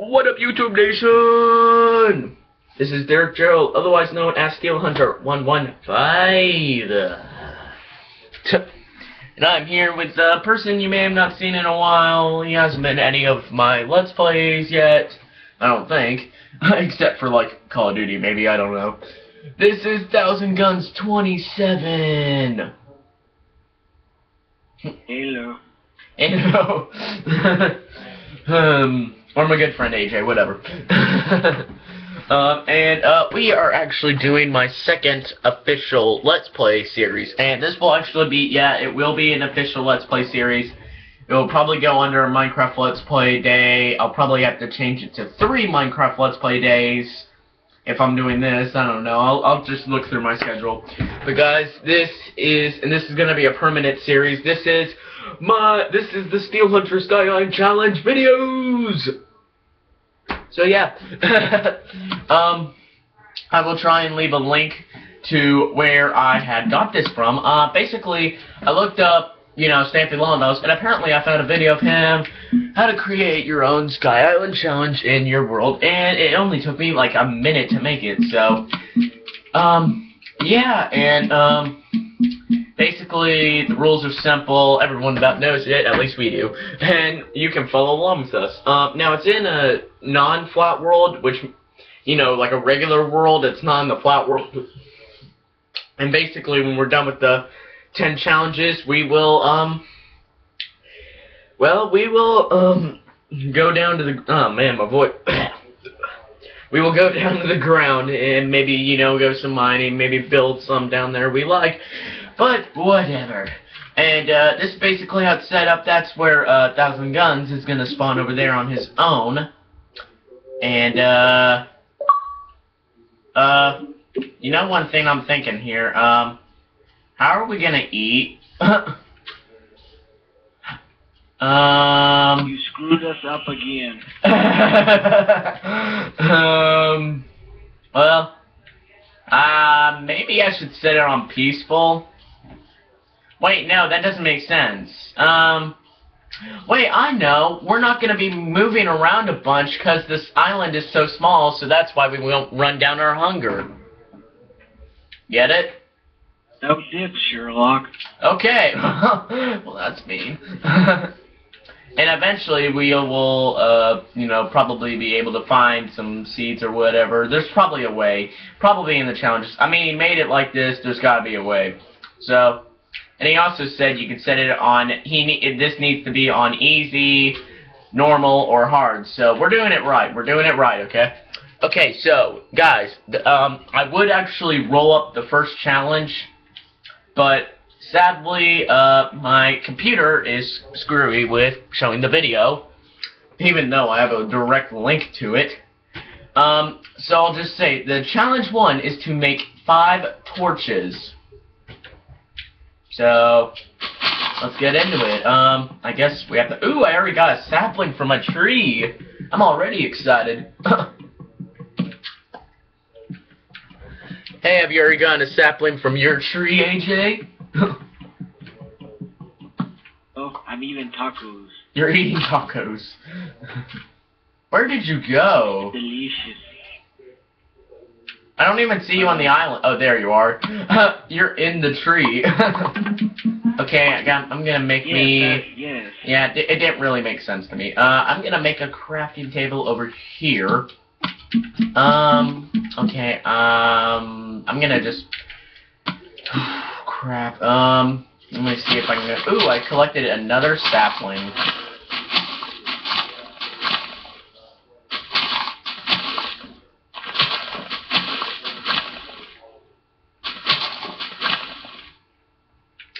What up, YouTube Nation? This is Derek Gerald, otherwise known as Steel Hunter 115. And I'm here with a person you may have not seen in a while. He hasn't been any of my Let's Plays yet. I don't think. Except for, like, Call of Duty, maybe. I don't know. This is Thousand Guns 27. Hello. Hello. um, or my good friend AJ, whatever. um, and uh, we are actually doing my second official Let's Play series, and this will actually be, yeah, it will be an official Let's Play series. It will probably go under Minecraft Let's Play Day. I'll probably have to change it to three Minecraft Let's Play days if I'm doing this. I don't know. I'll, I'll just look through my schedule. But guys, this is, and this is going to be a permanent series. This is my, this is the Steel Hunter Sky Island Challenge videos. So yeah, um, I will try and leave a link to where I had got this from. Uh, basically, I looked up, you know, Stampy Longnose, and apparently I found a video of him how to create your own Sky Island challenge in your world, and it only took me like a minute to make it. So, um, yeah, and um, basically the rules are simple. Everyone about knows it, at least we do, and you can follow along with us. Um, now it's in a non-flat world, which you know, like a regular world. It's not in the flat world. And basically, when we're done with the 10 challenges, we will, um, well, we will, um, go down to the, oh man, my voice, we will go down to the ground and maybe, you know, go some mining, maybe build some down there we like, but whatever. And, uh, this is basically how it's set up. That's where, uh, Thousand Guns is gonna spawn over there on his own. And, uh, uh, you know one thing I'm thinking here, um, how are we gonna eat? um, You screwed us up again. um, well, uh, maybe I should set it on peaceful. Wait, no, that doesn't make sense. Um, wait, I know. We're not going to be moving around a bunch because this island is so small, so that's why we won't run down our hunger. Get it? No dip, Sherlock. Okay. well, that's mean. and eventually we will, uh, you know, probably be able to find some seeds or whatever. There's probably a way. Probably in the challenges. I mean, he made it like this. There's got to be a way. So, and he also said you could set it on. He this needs to be on easy, normal, or hard. So we're doing it right. We're doing it right. Okay. Okay. So, guys, um, I would actually roll up the first challenge but sadly, uh, my computer is screwy with showing the video, even though I have a direct link to it. Um, so I'll just say, the challenge one is to make five torches. So, let's get into it. Um, I guess we have to, ooh, I already got a sapling from a tree. I'm already excited. Hey, have you already gotten a sapling from your tree, AJ? Oh, I'm eating tacos. You're eating tacos. Where did you go? Delicious. I don't even see you on the island. Oh, there you are. You're in the tree. okay, I got, I'm gonna make Yes, me... that- yes. Yeah, it, it didn't really make sense to me. Uh, I'm gonna make a crafting table over here. Um, okay, um, I'm gonna just... Crap, um, let me see if I can... Ooh, I collected another sapling.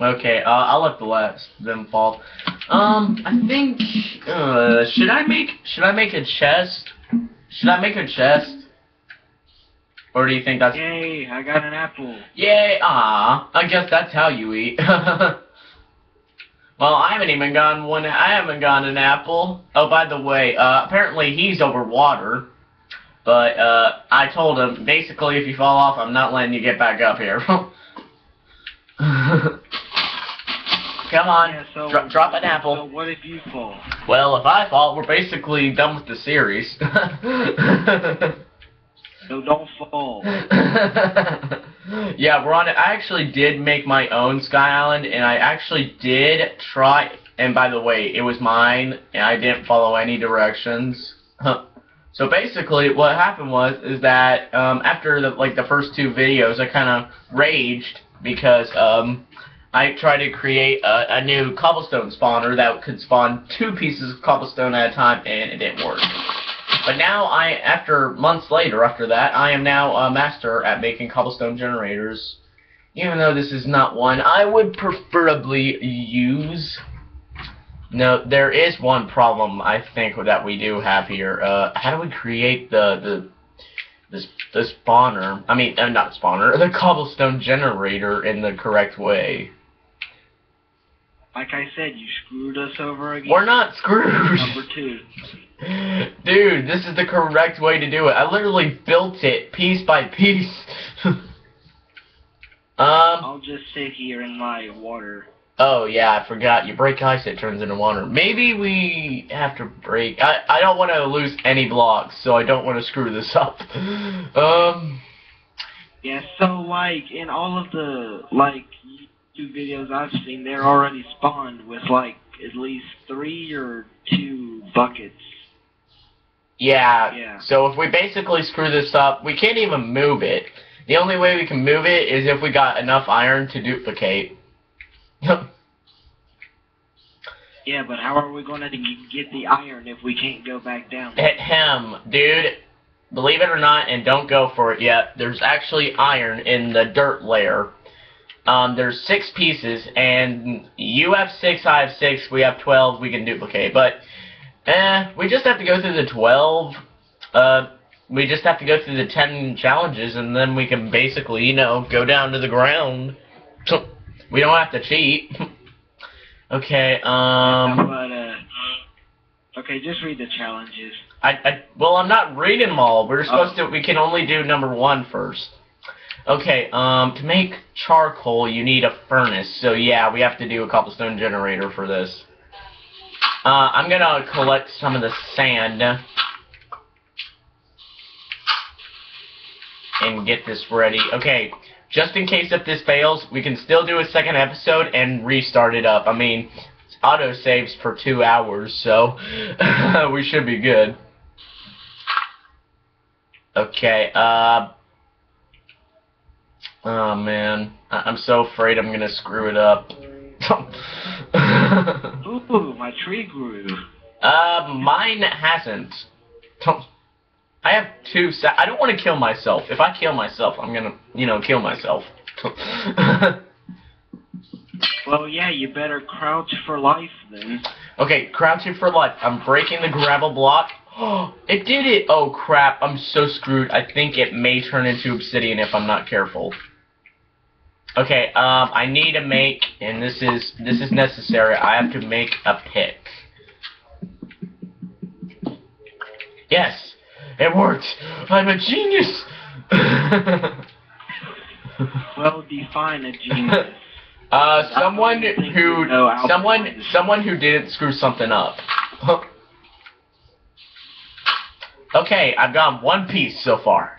Okay, uh, I'll let the last them fall. Um, I think, uh, should I make, should I make a chest? Should I make a chest? Or do you think that's, Yay, I got an apple. yay, ah, I guess that's how you eat. well, I haven't even gotten one, I haven't gotten an apple. Oh, by the way, uh, apparently he's over water. But, uh, I told him, basically, if you fall off, I'm not letting you get back up here. Come on, Yeah, so dro- drop an So apple. what if you fall? Well, if I fall, we're basically done with the series. So don't fall. yeah, we're on it. I actually did make my own Sky Island, and I actually did try. And by the way, it was mine, and I didn't follow any directions. so basically, what happened was is that um, after the like the first two videos, I kind of raged because um, I tried to create a, a new cobblestone spawner that could spawn two pieces of cobblestone at a time, and it didn't work. But now I, after months later after that, I am now a master at making cobblestone generators. Even though this is not one I would preferably use. No, there is one problem I think that we do have here. Uh, how do we create the the this the spawner? I mean, uh, not spawner, the cobblestone generator in the correct way. Like I said, you screwed us over again. We're not screwed. Number two. Dude, this is the correct way to do it. I literally built it piece by piece. um. I'll just sit here in my water. Oh yeah, I forgot. You break ice, it turns into water. Maybe we have to break. I I don't want to lose any blocks, so I don't want to screw this up. Um. Yeah, so like in all of the like YouTube videos I've seen, they're already spawned with like at least three or two buckets. Yeah. Yeah. So if we basically screw this up, we can't even move it. The only way we can move it is if we got enough iron to duplicate. Yeah, but how are we going to get the iron if we can't go back down? Ahem, dude. Believe it or not, and don't go for it yet, there's actually iron in the dirt layer. Um, there's six pieces, and you have six, I have six, we have twelve, we can duplicate. But, eh, we just have to go through the twelve. Uh, we just have to go through the ten challenges, and then we can basically, you know, go down to the ground. We don't have to cheat. okay, um... uh, okay, just read the challenges. I, I well, I'm not reading them all. We're supposed to. We can only do number one first. Okay. Um, to make charcoal, you need a furnace. So yeah, we have to do a cobblestone generator for this. Uh, I'm gonna collect some of the sand and get this ready. Okay. Just in case if this fails, we can still do a second episode and restart it up. I mean, auto saves for two hours, so we should be good. Okay, uh... Oh, man. I I'm so afraid I'm gonna screw it up. Ooh, my tree grew. uh, mine hasn't. I have two sa- I don't want to kill myself. If I kill myself, I'm gonna, you know, kill myself. Well, yeah, you better crouch for life then. Okay, crouching for life. I'm breaking the gravel block. Oh, it did it! Oh crap, I'm so screwed. I think it may turn into obsidian if I'm not careful. Okay, um, I need to make, and this is this is necessary. I have to make a pick. Yes, it worked. I'm a genius. Well, define a genius. uh, someone who someone someone who didn't screw something up. okay, I've got one piece so far.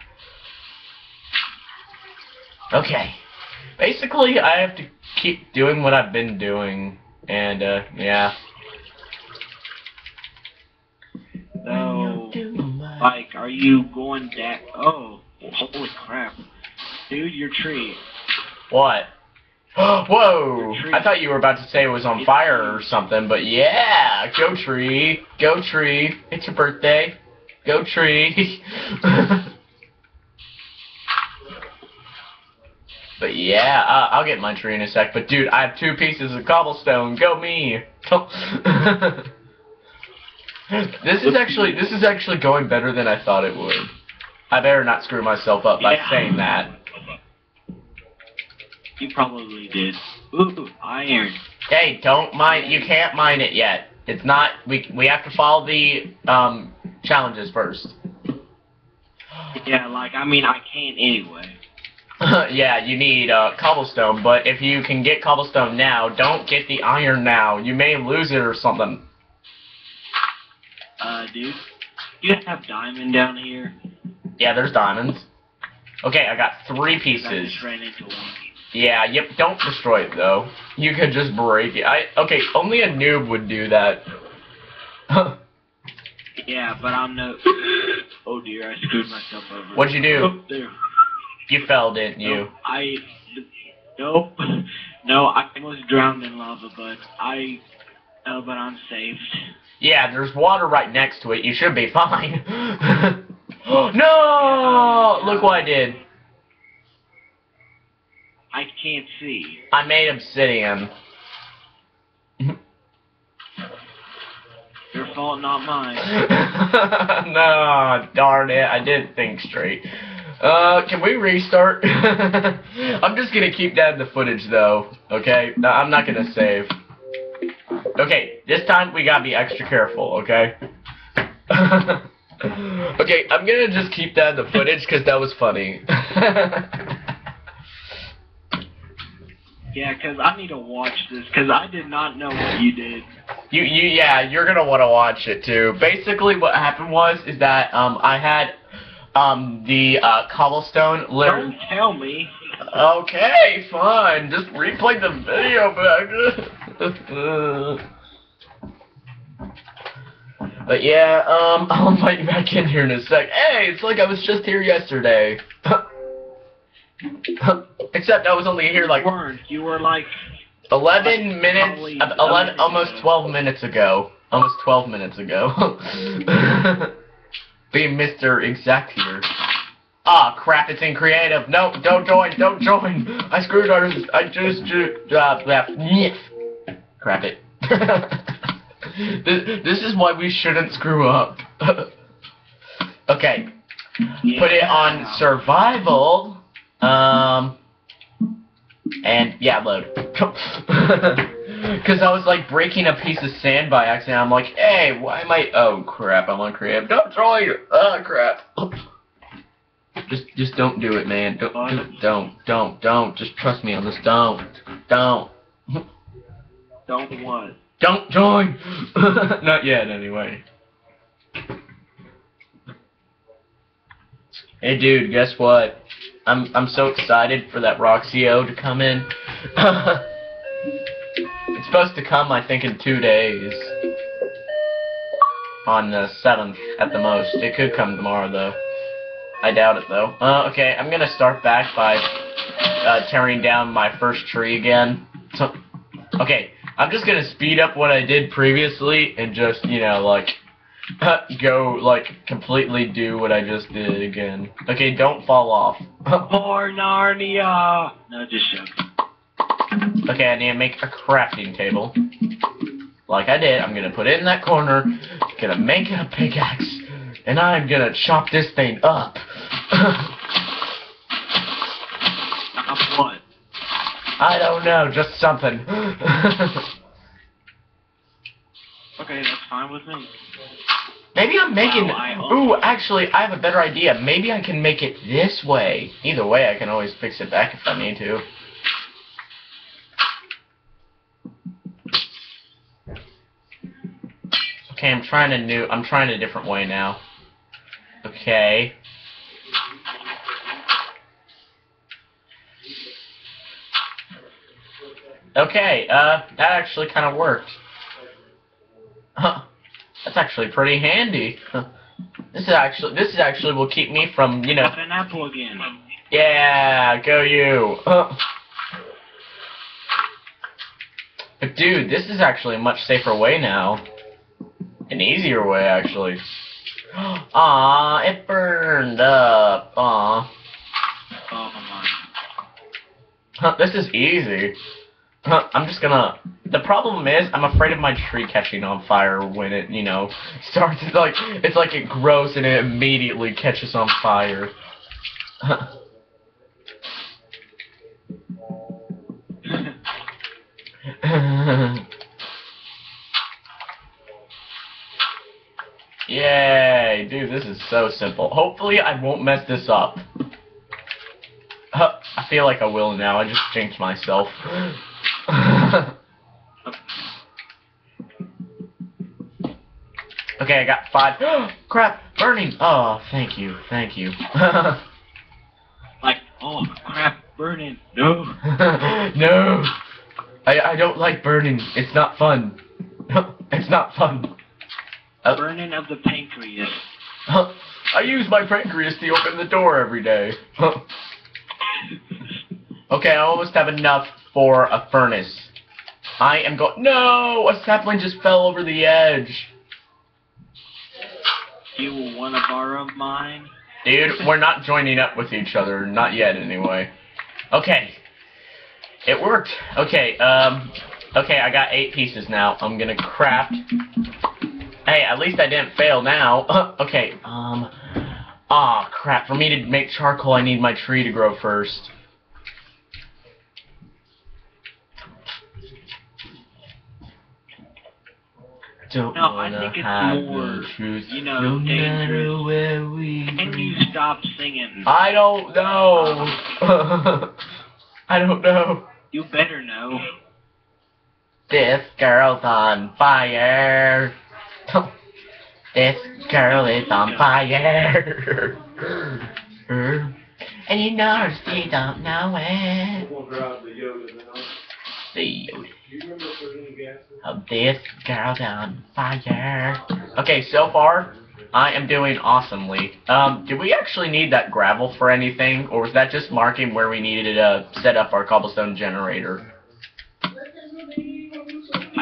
Okay. Basically, I have to keep doing what I've been doing, and uh, yeah. So, like, are you going back? Oh, holy crap. Dude, your tree. What? Whoa! I thought you were about to say it was on fire or something, but yeah! Go tree! Go tree! It's your birthday! Go tree! but yeah, uh, I'll get my tree in a sec. But dude, I have two pieces of cobblestone. Go me! this is actually this is actually going better than I thought it would. I better not screw myself up by Yeah. saying that. You probably did. Ooh, iron. Hey, don't mine. You can't mine it yet. It's not. We we have to follow the um challenges first. Yeah, like, I mean, I can't anyway. yeah, you need uh, cobblestone, but if you can get cobblestone now, don't get the iron now. You may lose it or something. Uh, dude, you have diamond down here. Yeah, there's diamonds. Okay, I got three pieces. just ran into one piece. Yeah, yep, don't destroy it though. You could just break it. I okay, only a noob would do that. Yeah, but I'm no. Oh dear, I screwed myself over. What'd you do? Oh, there. You fell, didn't you? No, I. Nope. No, I almost drowned in lava, but I. Oh, but I'm saved. Yeah, there's water right next to it. You should be fine. no! Look what I did. I can't see. I made obsidian. Your fault, not mine. no, darn it, I didn't think straight. Uh, can we restart? I'm just gonna keep that in the footage though, okay? No, I'm not gonna save. Okay, this time we gotta be extra careful, okay? okay, I'm gonna just keep that in the footage because that was funny. Yeah, 'cause I need to watch this, 'cause I did not know what you did. You, you, yeah, you're gonna want to watch it too. Basically, what happened was is that um I had um the uh, cobblestone literally. Don't tell me. Okay, fine. Just replay the video back. but yeah, um, I'll invite you back in here in a sec. Hey, it's like I was just here yesterday. Except I was only here like you weren't. You were like. 11 minutes, uh, 11, 11 almost 12 minutes ago. Almost 12 minutes ago. Being Mr. Exact here. Ah, crap, it's in creative. No, don't join, don't join. I screwed ours. I just, ju- uh, left. Crap it. this, this is why we shouldn't screw up. okay, put it on survival. Um, and yeah, load. Because I was like breaking a piece of sand by accident. I'm like, hey, why am I? Oh crap, I'm on creative. Don't join. Oh crap. Just, just don't do it, man. Don't, don't, don't, don't, don't. Just trust me on this. Don't, don't, Don't what? don't join. Not yet, anyway. Hey, dude, guess what? I'm, I'm so excited for that Roxio to come in. Supposed to come, I think, in two days. On the 7th, at the most. It could come tomorrow, though. I doubt it, though. Uh, okay, I'm gonna start back by uh, tearing down my first tree again. So, okay, I'm just gonna speed up what I did previously and just, you know, like, go, like, completely do what I just did again. Okay, don't fall off. More Narnia. No, just joking. Okay, I need to make a crafting table. Like I did, I'm gonna put it in that corner, gonna make a pickaxe, and I'm gonna chop this thing up. Not what? I don't know, just something. Okay, that's fine with me. Maybe I'm making. Wow, Ooh, actually, I have a better idea. Maybe I can make it this way. Either way, I can always fix it back if I need to. Okay, I'm trying a new. I'm trying a different way now. Okay. Okay, uh, that actually kind of worked. Huh. That's actually pretty handy. Huh. This is actually this is actually will keep me from you know. Got an apple again. Yeah, go you. Huh. But dude, this is actually a much safer way now. An easier way actually. Ah, it burned up. Aw. Oh my. Huh, this is easy. Huh, I'm just gonna. The problem is, I'm afraid of my tree catching on fire when it, you know, starts. It's like it's like it grows and it immediately catches on fire. Yay, dude, this is so simple. Hopefully, I won't mess this up. I feel like I will now. I just jinxed myself. okay, I got five. Crap, burning. Oh, thank you, thank you. Like, oh crap, burning. No. no, I I don't like burning. It's not fun. it's not fun. Uh, Burning of the pancreas. I use my pancreas to open the door every day. okay, I almost have enough for a furnace. I am going. No, a sapling just fell over the edge. You want to borrow mine? Dude, we're not joining up with each other. Not yet, anyway. Okay. It worked. Okay, um... Okay, I got eight pieces now. I'm gonna craft... Hey, at least I didn't fail now. okay, um... Aw, oh, crap. For me to make charcoal, I need my tree to grow first. Don't No, I think it's more, you know, no dangerous. matter where we Can you stop singing? I don't know. I don't know. You better know. This girl's on fire. This girl is on fire. and you know she don't know it. The of this girl on fire. Okay, so far I am doing awesomely. Um, did we actually need that gravel for anything, or was that just marking where we needed to set up our cobblestone generator?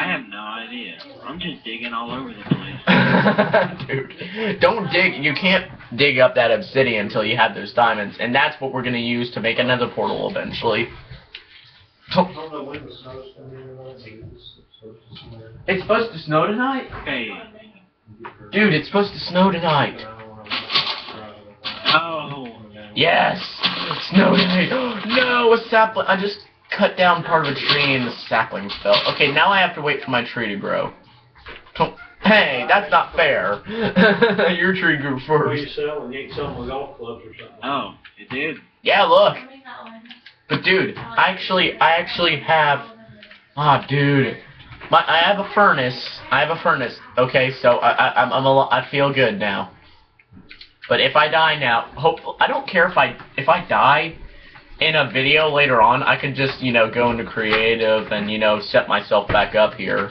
I have no idea. I'm just digging all over the place. Dude, don't dig. You can't dig up that obsidian until you have those diamonds, and that's what we're gonna use to make another portal eventually. It's supposed to snow tonight? Hey. Dude, it's supposed to snow tonight. Oh. Yes! Snow tonight! no, a sapling! I just cut down part of a tree and the sapling fell. Okay, now I have to wait for my tree to grow. Hey, that's not fair. Your tree grew What first. you selling? You ain't selling golf clubs or something? Oh, it did. Yeah, look. But dude, I actually, I actually have. Ah, dude, my I have a furnace. I have a furnace. Okay, so I, I I'm, I'm a, lo- I feel good now. But if I die now, hope I don't care if I if I die in a video later on, I can just you know go into creative and you know set myself back up here.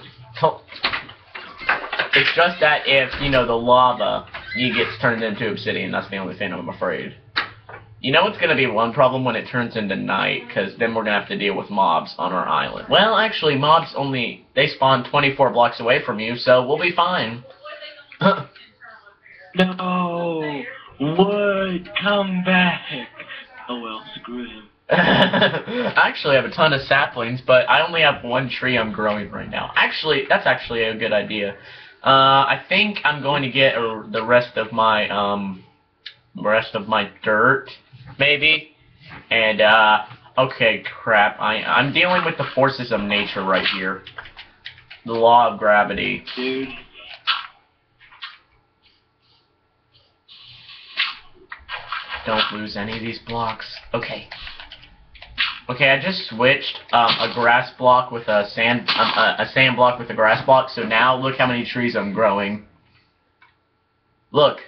It's just that if you know the lava you gets turned into obsidian, that's the only thing I'm afraid. You know it's gonna be one problem when it turns into night, because then we're gonna have to deal with mobs on our island. Well, actually, mobs only they spawn 24 blocks away from you, so we'll be fine. No. Wood, come back. Oh well, screw him. I actually have a ton of saplings, but I only have one tree I'm growing right now. Actually, that's actually a good idea. Uh, I think I'm going to get the rest of my um, rest of my dirt, maybe. And uh, okay, crap. I I'm dealing with the forces of nature right here. The law of gravity. Dude. Don't lose any of these blocks. Okay. Okay, I just switched um, a grass block with a sand um, a, a sand block with a grass block. So now look how many trees I'm growing. Look.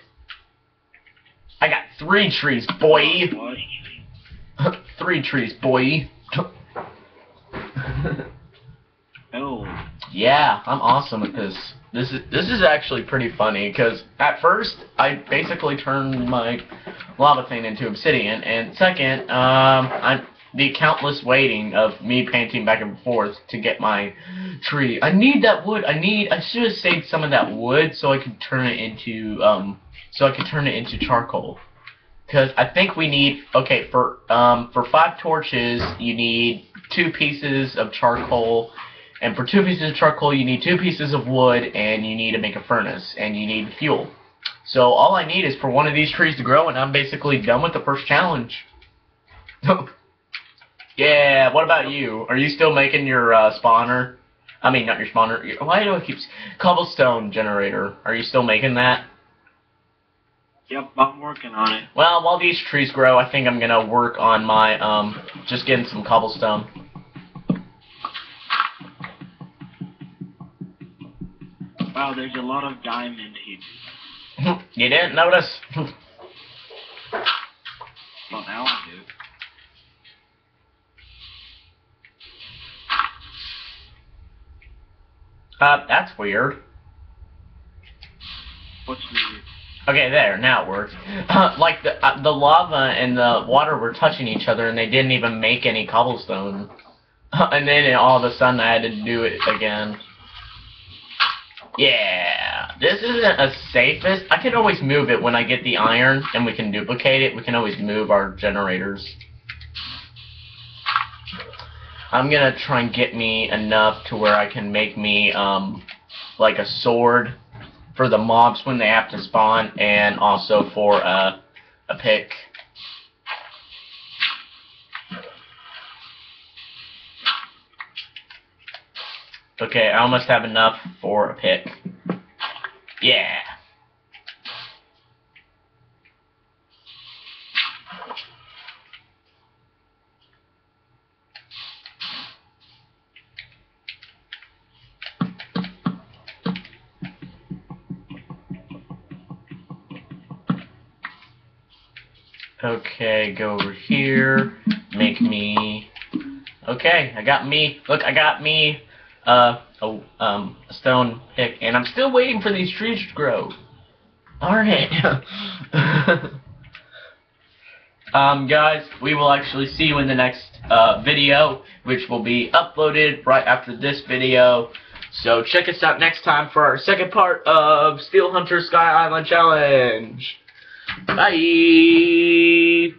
I got three trees, boy. Three trees, boy. Oh. Yeah, I'm awesome at this. This is this is actually pretty funny because at first I basically turned my lava thing into obsidian, and second, um, I the countless waiting of me painting back and forth to get my tree. I need that wood. I need. I should have saved some of that wood so I could turn it into um so I could turn it into charcoal. Because I think we need okay for um for five torches you need two pieces of charcoal and for two pieces of charcoal, you need two pieces of wood, and you need to make a furnace, and you need fuel. So all I need is for one of these trees to grow, and I'm basically done with the first challenge. yeah, what about you? Are you still making your uh, spawner? I mean, not your spawner. your- Why do I keep... Cobblestone generator. Are you still making that? Yep, I'm working on it. Well, while these trees grow, I think I'm gonna work on my, um, just getting some cobblestone. Wow, there's a lot of diamond here. you didn't notice? Well, now I do. uh, that's weird. What's weird? Okay, there, now it works. like, the, uh, the lava and the water were touching each other, and they didn't even make any cobblestone. and then all of a sudden I had to do it again. Yeah, this isn't a safest. I can always move it when I get the iron, and we can duplicate it. We can always move our generators. I'm gonna try and get me enough to where I can make me, um, like a sword for the mobs when they have to spawn, and also for a, a pick. Okay, I almost have enough for a pick. Yeah. Okay, go over here. Make me. Okay, I got me. Look, I got me. Uh, a, um, a stone pick, and I'm still waiting for these trees to grow. Darn it. um, guys, we will actually see you in the next uh, video, which will be uploaded right after this video. So check us out next time for our second part of Steel Hunter Sky Island Challenge. Bye.